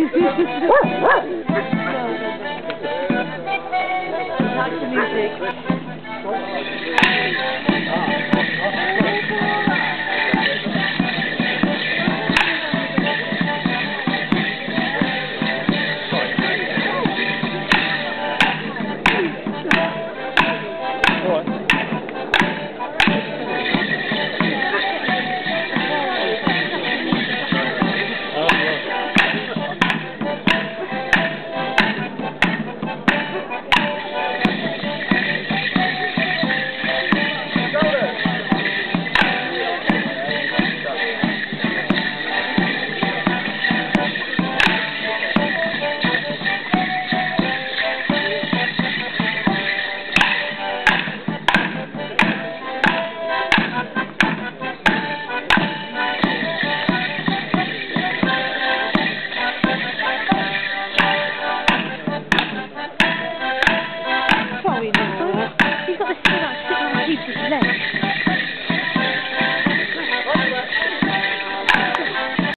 Not the music.